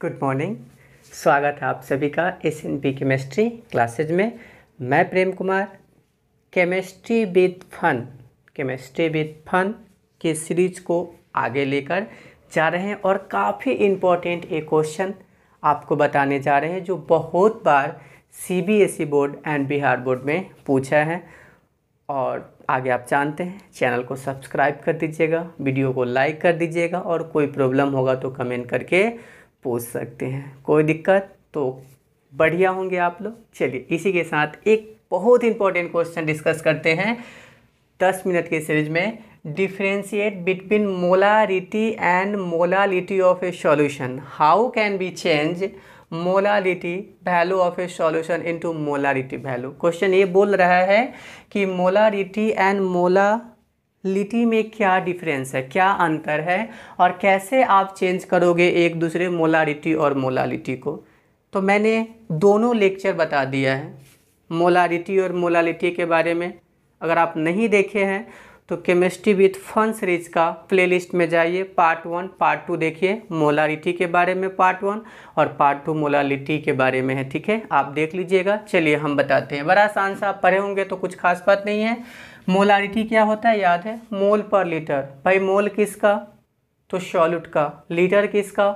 Good morning स्वागत है आप सभी का S N P chemistry classes में। मैं Prem Kumar chemistry with fun chemistry with fun के सीरीज़ को आगे लेकर जा रहे हैं और काफ़ी इम्पोर्टेंट एक क्वेश्चन आपको बताने जा रहे हैं जो बहुत बार C B S E board and Bihar board में पूछा है। और आगे आप जानते हैं चैनल को सब्सक्राइब कर दीजिएगा वीडियो को लाइक कर दीजिएगा और कोई प्रॉब्लम होगा तो कमेंट करके पूछ सकते हैं। कोई दिक्कत? तो बढ़िया होंगे आप लोग। चलिए, इसी के साथ एक बहुत इंपॉर्टेंट क्वेश्चन डिस्कस करते हैं। दस मिनट के सीरीज़ में differentiate between molarity and molality of a solution how can be change molality value of a solution into molarity value question ये बोल रहा है कि मोलारिटी एंड मोला लिटी में क्या डिफरेंस है? क्या अंतर है? और कैसे आप चेंज करोगे एक दूसरे मोलारिटी और मोलालिटी को? तो मैंने दोनों लेक्चर बता दिया है मोलारिटी और मोलालिटी के बारे में। अगर आप नहीं देखे हैं तो केमिस्ट्री विथ फन सीरीज़ का प्लेलिस्ट में जाइए। पार्ट वन पार्ट टू देखिए मोलारिटी के बारे में पार्ट वन और पार्ट टू मोलालिटी के बारे में है, ठीक है? आप देख लीजिएगा। चलिए हम बताते हैं। बड़ा आसान सा, पढ़े होंगे तो कुछ खास बात नहीं है। मोलारिटी क्या होता है याद है? मोल पर लीटर। भाई मोल किसका? तो सॉल्यूट का। लीटर किसका?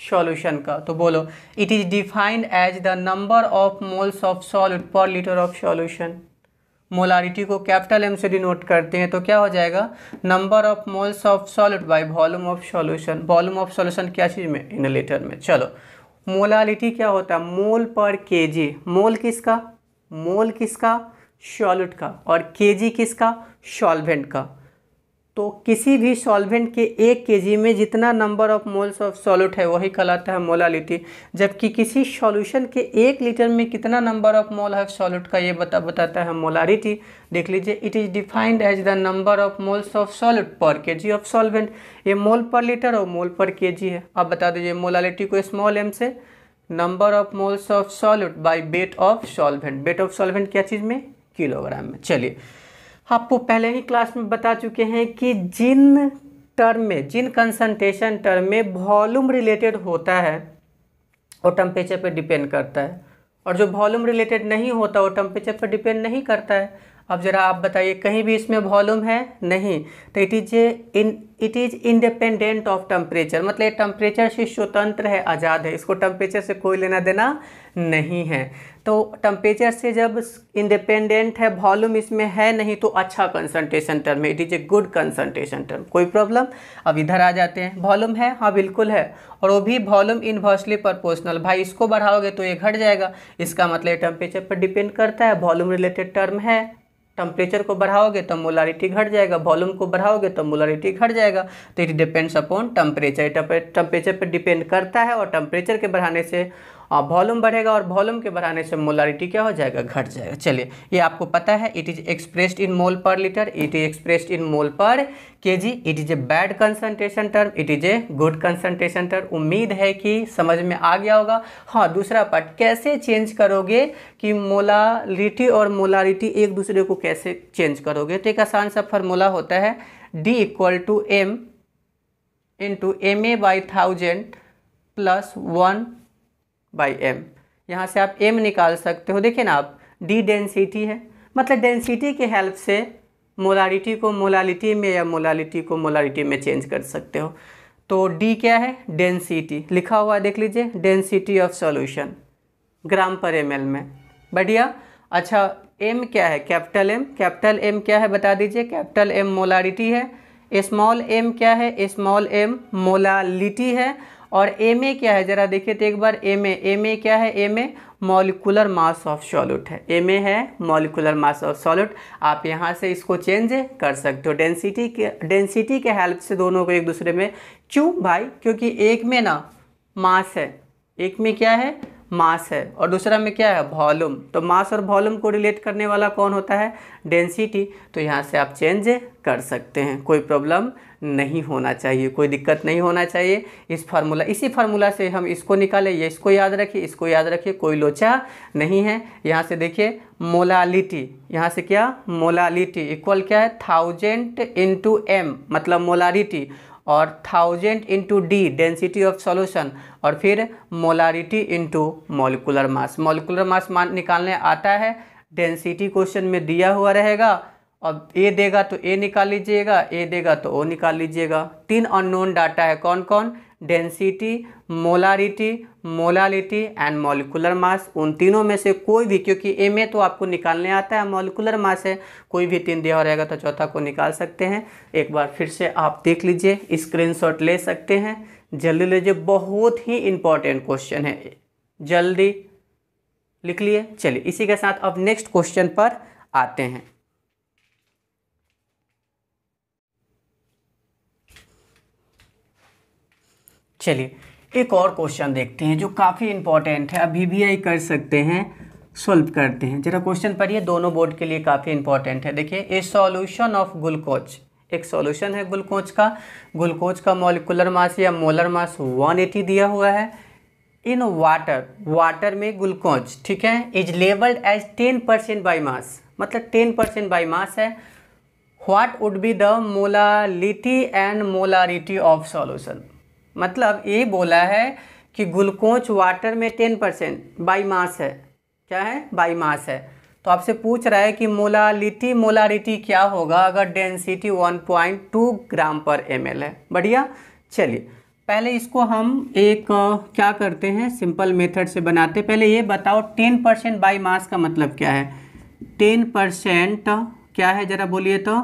सॉल्यूशन का। तो बोलो it is defined as the number of moles of solute per litre of solution molarity को कैपिटल एम से डिनोट करते हैं तो क्या हो जाएगा? Number of moles of solute by volume of solution volume of solution क्या चीज़ में? इन लीटर में। चलो मोलालिटी क्या होता है? मोल पर केजी। मोल किसका? मोल किसका? सॉल्यूट का और केजी किसका? सॉल्वेंट का। तो किसी भी सॉल्वेंट के एक केजी में जितना number of moles of solute है, वही कहलाता है मोलालिटी। जबकि किसी सॉल्यूशन के एक लीटर में कितना नंबर ऑफ़ मोल है सॉल्यूट का, ये बता, बताता है मोलारिटी देख लीजिए it is defined as the number of moles of solute per K of solvent ये मोल पर लीटर और मोल पर के है। अब बता दीजिए मोलालिटी को स्मॉल एम से number of moles of solute by weight of solvent weight of solvent क्या चीज़ में? किलोग्राम में। चलिए, आपको पहले ही क्लास में बता चुके हैं कि जिन टर्म में, जिन कंसनट्रेशन टर्म में वॉल्यूम रिलेटेड होता है, वो टेम्परेचर पर डिपेंड करता है। और जो वॉल्यूम रिलेटेड नहीं होता, वो टेम्परेचर पर डिपेंड नहीं करता है। अब ज़रा आप बताइए, कहीं भी इसमें वॉल्यूम है? नहीं। तो it is in it is independent of temperature मतलब टेम्परेचर से स्वतंत्र है, आज़ाद है। इसको टेम्परेचर से कोई लेना देना नहीं है। तो टेम्परेचर से जब इंडिपेंडेंट है वॉल्यूम इसमें है नहीं तो अच्छा कंसनट्रेशन टर्म है। It is a good concentration term कोई प्रॉब्लम अब इधर आ जाते हैं। वॉल्यूम है? हाँ बिल्कुल है। और वो भी वॉल्यूम इनवर्सली प्रपोर्शनल भाई, इसको बढ़ाओगे तो ये घट जाएगा। इसका मतलब टेम्परेचर पर डिपेंड करता है। वॉल्यूम रिलेटेड टर्म है। टेम्परेचर को बढ़ाओगे तो मोलारिटी घट जाएगा। वॉल्यूम को बढ़ाओगे तो मोलारिटी घट जाएगा। तो it depends upon temperature temperature पर डिपेंड करता है और टेम्परेचर के बढ़ाने से वॉल्यूम बढ़ेगा और वॉल्यूम के बढ़ाने से मोलारिटी क्या हो जाएगा? घट जाएगा। चलिए, ये आपको पता है it is expressed in mole per litre it is expressed in mole per K G it is a bad concentration term it is a good concentration term उम्मीद है कि समझ में आ गया होगा। हाँ दूसरा पार्ट कैसे चेंज करोगे कि मोलारिटी और मोलारिटी एक दूसरे को कैसे चेंज करोगे? तो एक आसान सा फार्मूला होता है D equal to M into M A by thousand plus one by M यहाँ से आप एम निकाल सकते हो। देखिए ना, आप डी डेंसिटी है। मतलब डेंसिटी के हेल्प से मोलारिटी को मोलालिटी में या मोलालिटी को मोलारिटी में चेंज कर सकते हो। तो डी क्या है? डेंसिटी लिखा हुआ देख लीजिए डेंसिटी ऑफ़ सॉल्यूशन ग्राम पर एम में। बढ़िया। अच्छा एम क्या है? कैपिटल एम कैपिटल एम क्या है? बता दीजिए। कैपिटल एम मोलारिटी है। स्मॉल एम क्या है? स्मॉल एम मोलालिटी है। और एम ए क्या है? ज़रा देखिए तो एक बार एम ए एम ए क्या है? M A molecular mass of solute है। एम ए है मॉलिकुलर मास ऑफ़ सॉल्यूट आप यहाँ से इसको चेंज कर सकते हो। डेंसिटी के डेंसिटी के हेल्प से दोनों को एक दूसरे में। क्यों? भाई, क्योंकि एक में ना मास है। एक में क्या है? मास है। और दूसरा में क्या है? वॉल्यूम तो मास और वॉल्यूम को रिलेट करने वाला कौन होता है? डेंसिटी तो यहाँ से आप चेंज कर सकते हैं। कोई प्रॉब्लम नहीं होना चाहिए। कोई दिक्कत नहीं होना चाहिए। इस फार्मूला इसी फार्मूला से हम इसको निकालें। ये इसको याद रखिए, इसको याद रखिए। कोई लोचा नहीं है। यहाँ से देखिए मोलालिटी यहाँ से क्या? मोलालिटी इक्वल क्या है? थाउज़ेंड इंटू एम मतलब मोलारिटी और thousand into D density of solution और फिर molarity into molecular mass molecular mass मान निकालने आता है डेंसिटी क्वेश्चन में दिया हुआ रहेगा, अब ए देगा तो ए निकाल लीजिएगा ए देगा तो ओ निकाल लीजिएगा. तीन अननोन डाटा है कौन कौन density, molarity, molality and molecular mass उन तीनों में से कोई भी, क्योंकि ए में तो आपको निकालने आता है मॉलिकुलर मास है, कोई भी तीन दिया रहेगा तो चौथा को निकाल सकते हैं। एक बार फिर से आप देख लीजिए स्क्रीनशॉट ले सकते हैं। जल्दी लीजिए, बहुत ही इंपॉर्टेंट क्वेश्चन है। जल्दी लिख लिए, चलिए, इसी के साथ अब नेक्स्ट क्वेश्चन पर आते हैं। चलिए, एक और क्वेश्चन देखते हैं जो काफ़ी इंपॉर्टेंट है। अभी भी आई कर सकते हैं सॉल्व करते हैं। जरा क्वेश्चन पढ़िए, दोनों बोर्ड के लिए काफ़ी इंपॉर्टेंट है। देखिए ए सॉल्यूशन ऑफ़ ग्लूकोज एक सॉल्यूशन है ग्लूकोज का। ग्लूकोज का मॉलिकुलर मास या मोलर मास 180 दिया हुआ है। इन वाटर वाटर में ग्लूकोज ठीक है? Is labelled as 10 percent by mass मतलब 10 परसेंट बाई मास है। What would be the molality and molarity of solution मतलब ये बोला है कि ग्लूकोज वाटर में टेन परसेंट बाई मास है। क्या है? बाई मास है। तो आपसे पूछ रहा है कि मोलालिटी मोलारिटी क्या होगा अगर डेंसिटी 1.2 ग्राम पर एमएल है? बढ़िया, चलिए। पहले इसको हम एक क्या करते हैं? सिंपल मेथड से बनाते पहले ये बताओ टेन परसेंट बाई मास का मतलब क्या है? टेन परसेंट क्या है? ज़रा बोलिए तो।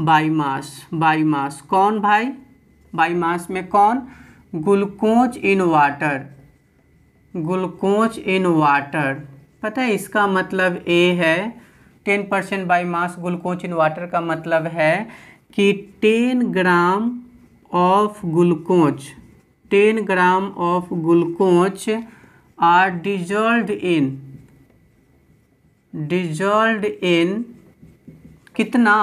बाई मास बाई मास कौन भाई? बाई मास में कौन? Glucose in water. Glucose in water. पता है इसका मतलब ए है, ten percent by mass glucose in water का मतलब है कि ten gram of glucose, ten gram of glucose are dissolve in. Dissolve in कितना?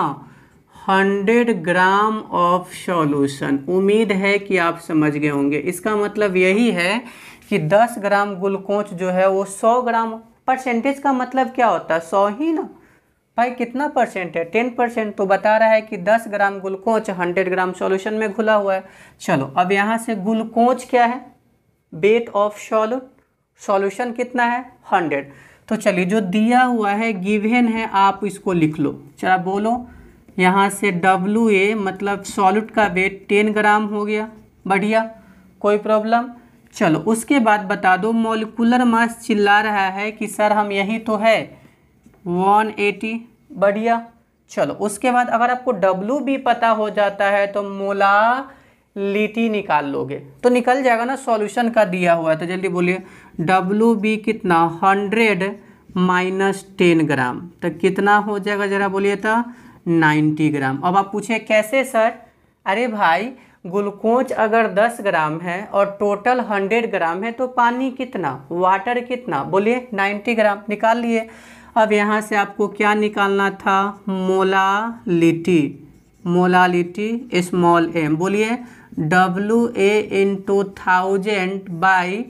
Hundred gram of solution. उम्मीद है कि आप समझ गए होंगे। इसका मतलब यही है कि 10 ग्राम ग्लूकोज जो है वो 100 ग्राम परसेंटेज का मतलब क्या होता है? सौ ही ना? भाई, कितना परसेंट है? टेन परसेंट तो बता रहा है कि दस gram glucose hundred gram solution में घुला हुआ है। चलो, अब यहाँ से ग्लूकोज क्या है? वेट ऑफ़ सॉल्यूट सॉल्यूशन कितना है? हंड्रेड। तो चलिए, जो दिया हुआ है, गिवेन है, आप इसको लिख लो। चला बोलो यहाँ से डब्लू ए मतलब सॉलिड का वेट टेन ग्राम हो गया। बढ़िया, कोई प्रॉब्लम चलो, उसके बाद बता दो मोलिकुलर मास चिल्ला रहा है कि सर हम यही तो है? वन एटी बढ़िया। चलो, उसके बाद अगर आपको डब्लू भी पता हो जाता है तो मोला लिटी निकाल लोगे। तो निकल जाएगा ना सॉल्यूशन का दिया हुआ है। तो जल्दी बोलिए डब्लू बी कितना? Hundred minus ten gram. तो कितना हो जाएगा, ज़रा बोलिए तो? Ninety gram. अब आप पूछे, कैसे सर? अरे भाई ग्लूकोज अगर दस ग्राम है और टोटल हंड्रेड ग्राम है तो पानी कितना? वाटर कितना? बोलिए, नाइन्टी ग्राम, निकाल लिए। अब यहाँ से आपको क्या निकालना था? मोलालिटी। मोलालिटी स्मॉल एम बोलिए W A into thousand by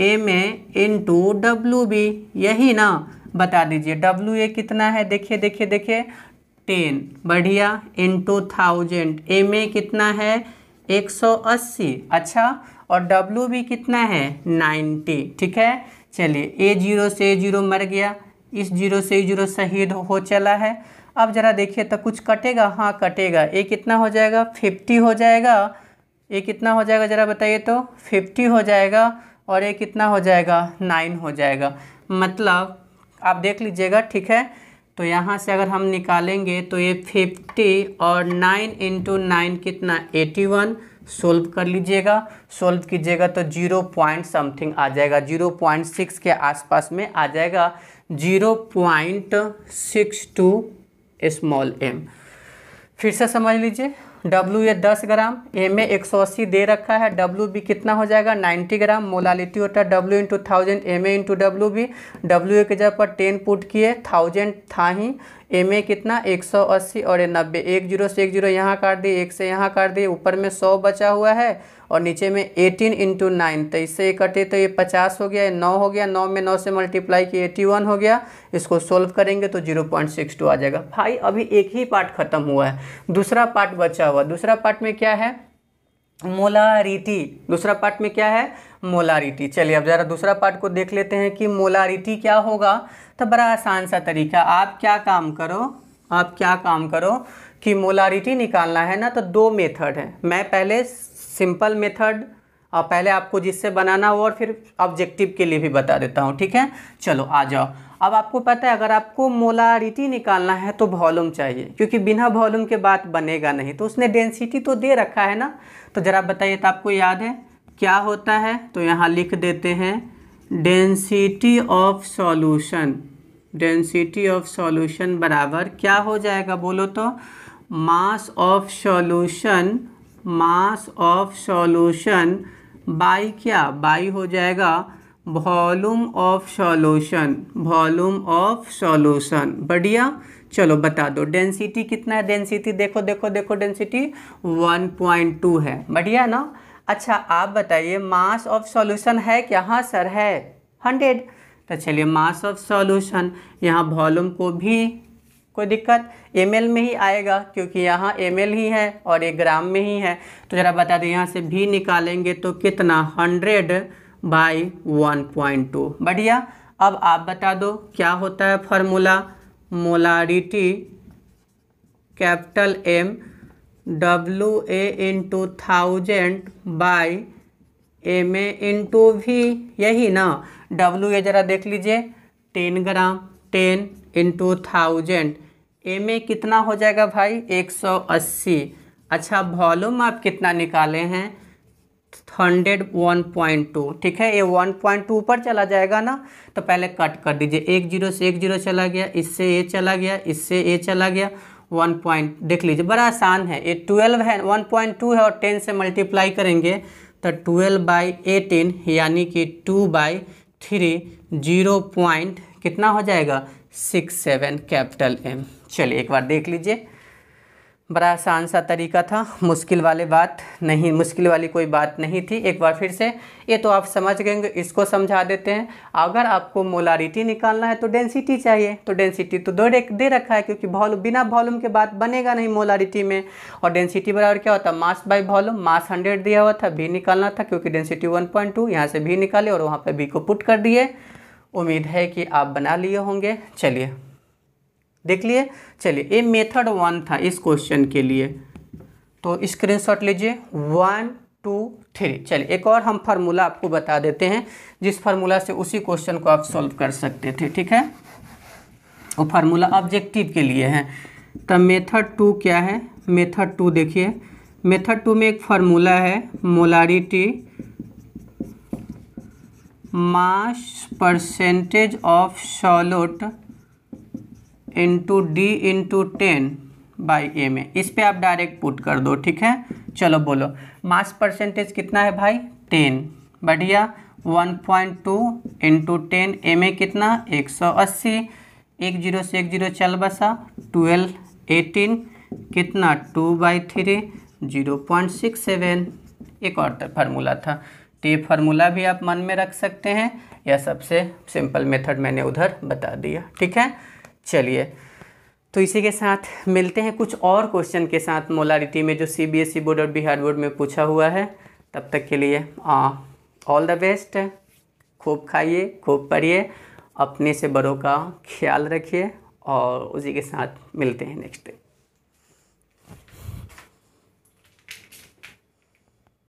M A into W B यही ना? बता दीजिए डब्लू ए कितना है? देखिए देखिए देखिए। टेन बढ़िया. इंटू थाउज़ेंड एम ए कितना है? एक सौ अस्सी. अच्छा. और डब्लू भी कितना है? नाइन्टी ठीक है? चलिए ए ज़ीरो से ए ज़ीरो मर गया. इस ज़ीरो से ज़ीरो शहीद हो चला है. अब ज़रा देखिए तो कुछ कटेगा? हाँ कटेगा. ए कितना हो जाएगा? फिफ्टी हो जाएगा. ए कितना हो जाएगा? ज़रा बताइए तो. फिफ्टी हो जाएगा और ए कितना हो जाएगा? नाइन हो जाएगा. मतलब आप देख लीजिएगा, ठीक है? तो यहाँ से अगर हम निकालेंगे तो ये फिफ्टी और नाइन इंटू नाइन कितना? एटी वन सोल्व कर लीजिएगा। सोल्व कीजिएगा तो ज़ीरो पॉइंट समथिंग आ जाएगा। ज़ीरो पॉइंट सिक्स के आसपास में आ जाएगा। Zero point six two small M फिर से समझ लीजिए। डब्ल्यू ए दस ग्राम एम ए एक सौ अस्सी दे रखा है। डब्ल्यू बी कितना हो जाएगा? नाइन्टी ग्राम। मोलालिटी होता है W into thousand M A into W B W A के जगह पर टेन पुट किए थाउज़ेंड था ही। एम ए कितना? एक सौ अस्सी और ये नब्बे। एक ज़ीरो से एक ज़ीरो यहाँ काट दिए, एक से यहाँ काट दिए। ऊपर में सौ बचा हुआ है। और नीचे में एटीन इंटू नाइन तो इससे कटे तो ये पचास हो गया नौ हो गया, नौ में नौ से मल्टीप्लाई किए एटी वन हो गया, इसको सोल्व करेंगे तो ज़ीरो पॉइंट सिक्स टू आ जाएगा। भाई, अभी एक ही पार्ट खत्म हुआ है, दूसरा पार्ट बचा हुआ। दूसरा पार्ट में क्या है? मोलारिटी। दूसरा पार्ट में क्या है? मोलारिटी। चलिए, अब ज़रा दूसरा पार्ट को देख लेते हैं कि मोलारिटी क्या होगा। तो बड़ा आसान सा तरीका, आप क्या काम करो, आप क्या काम करो कि मोलारिटी निकालना है ना तो दो मेथड है। मैं पहले सिंपल मेथड, और पहले आपको जिससे बनाना हो और फिर ऑब्जेक्टिव के लिए भी बता देता हूँ, ठीक है? चलो, आ जाओ। अब आपको पता है, अगर आपको मोलारिटी निकालना है तो वॉल्यूम चाहिए, क्योंकि बिना वॉल्यूम के बात बनेगा नहीं। तो उसने डेंसिटी तो दे रखा है ना? तो ज़रा बताइए तो आपको याद है, क्या होता है? तो यहाँ लिख देते हैं, density of solution. Density of solution बराबर क्या हो जाएगा? बोलो तो mass of solution mass of solution by क्या? बाई हो जाएगा volume of solution volume of solution बढ़िया। चलो बता दो। डेंसिटी कितना है? डेंसिटी देखो देखो देखो डेंसिटी 1.2 है। बढ़िया ना? अच्छा आप बताइए मास ऑफ़ सॉल्यूशन है क्या? हाँ सर है। 100 तो चलिए मास ऑफ़ सॉल्यूशन यहाँ वॉल्यूम को भी कोई दिक्कत? एमएल में ही आएगा, क्योंकि यहाँ एमएल ही है और ये ग्राम में ही है। तो ज़रा बता दें, यहाँ से भी निकालेंगे तो कितना? Hundred by one point two बढ़िया, अब आप बता दो, क्या होता है formula molarity capital M W A into thousand by M A into V यही ना? डब्लू ए ज़रा देख लीजिए ten gram ten into thousand M A कितना हो जाएगा भाई? एक सौ अस्सी। अच्छा वॉल्यूम आप कितना निकाले हैं? हंड्रेड वन पॉइंट टू ठीक है? ये वन पॉइंट टू ऊपर चला जाएगा ना तो पहले कट कर दीजिए। एक ज़ीरो से एक ज़ीरो चला गया, इससे ये चला गया, इससे ये चला गया, वन पॉइंट, देख लीजिए, बड़ा आसान है। ये ट्वेल्व है, वन पॉइंट टू है और टेन से मल्टीप्लाई करेंगे तो ट्वेल्व बाई एटीन, यानी कि two by three, zero point कितना हो जाएगा? सिक्स सेवन, कैपिटल एम चलिए एक बार देख लीजिए। बड़ा आसान सा तरीका था, मुश्किल वाले बात नहीं, मुश्किल वाली कोई बात नहीं थी। एक बार फिर से, ये तो आप समझ गएँगे, इसको समझा देते हैं। अगर आपको मोलारिटी निकालना है तो डेंसिटी चाहिए। तो डेंसिटी तो दो दे रखा है, क्योंकि वॉल्यूम बिना वॉल्यूम के बात बनेगा नहीं मोलारिटी में। और डेंसिटी बराबर क्या होता? Mass by volume mass hundred दिया हुआ था, भी निकालना था, क्योंकि डेंसिटी वन पॉइंट टू, यहाँ से भी निकाले और वहाँ पर भी को पुट कर दिए। उम्मीद है कि आप बना लिए होंगे। चलिए। देख लिए? चलिए, ये मेथड वन था इस क्वेश्चन के लिए। तो स्क्रीनशॉट लीजिए। वन टू थ्री चलिए, एक और हम फार्मूला आपको बता देते हैं, जिस फार्मूला से उसी क्वेश्चन को आप सॉल्व कर सकते थे, ठीक है? वो फार्मूला ऑब्जेक्टिव के लिए है। तो मेथड टू क्या है? मेथड टू देखिए। मेथड टू में एक फार्मूला है molarity mass percentage of solute into D into ten by A में। इस पर आप डायरेक्ट पुट कर दो, ठीक है? चलो बोलो। मास परसेंटेज कितना है भाई? टेन बढ़िया। One point two into ten A में कितना? एक सौ अस्सी। एक ज़ीरो से एक ज़ीरो चल बसा। ट्वेल्व एटीन कितना? Two by three zero point six seven. एक और फार्मूला था। तो ये फार्मूला भी आप मन में रख सकते हैं। या सबसे सिंपल मेथड मैंने उधर बता दिया, ठीक है? चलिए। तो इसी के साथ मिलते हैं कुछ और क्वेश्चन के साथ मोलारिटी में, जो सीबीएसई बोर्ड और बिहार बोर्ड में पूछा हुआ है। तब तक के लिए ऑल द बेस्ट खूब खाइए, खूब पढ़िए, अपने से बड़ों का ख्याल रखिए, और उसी के साथ मिलते हैं नेक्स्ट डे